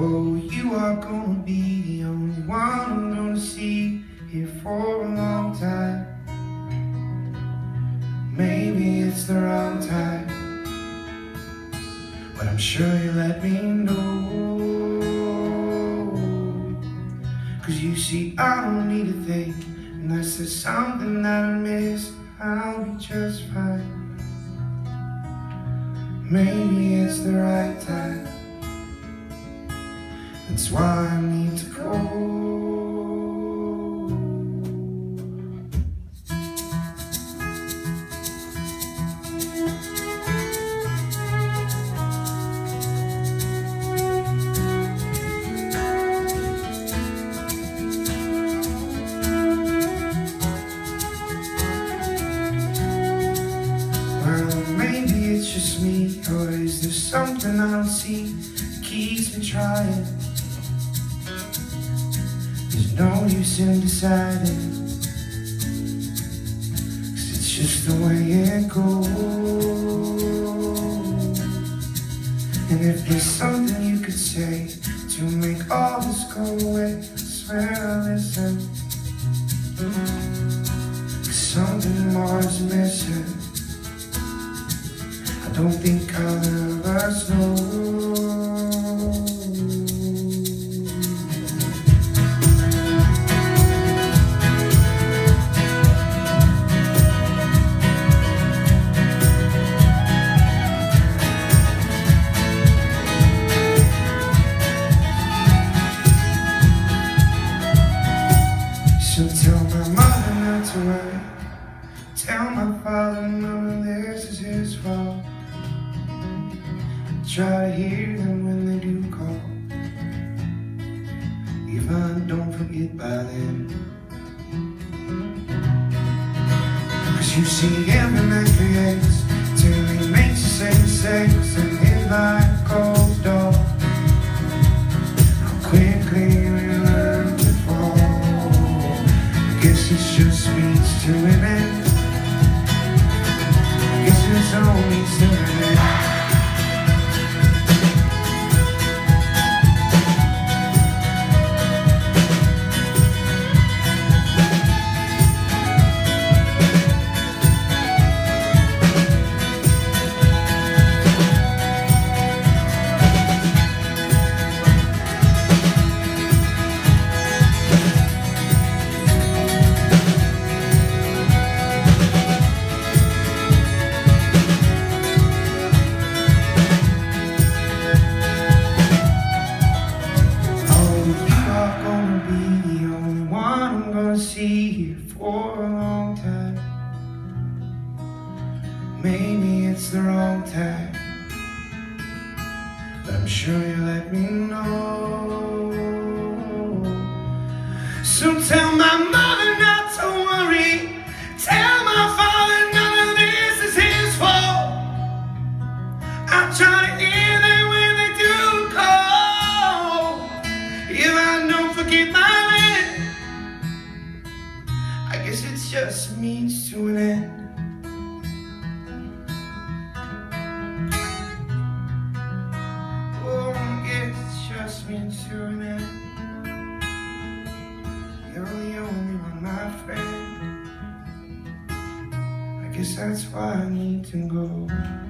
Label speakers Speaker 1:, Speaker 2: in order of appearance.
Speaker 1: Oh, you are gonna be the only one I'm gonna see here for a long time. Maybe it's the wrong time, but I'm sure you let me know. Cause you see, I don't need a thing, unless there's something that I miss, I'll be just fine. Maybe it's the right time. That's why I need to go. Maybe it's just me, or is there something I don't see keeps me trying? No use in deciding, cause it's just the way it goes. And if there's something you could say to make all this go away, I swear I'll listen. Cause something more is missing. I don't think I'll ever know. Tell my father none of this is his fault. Try to hear them when they do call. If I don't forget by then. Cause you see, every man creates till he makes the same mistakes and his life goes dark. How quickly we learn to fall. I guess it's just means to an end. Gonna be the only one I'm gonna see here for a long time. Maybe it's the wrong time, but I'm sure you let me know. So tell my mother just means to an end. Oh, just means to an end. You're the only one, my friend. I guess that's why I need to go.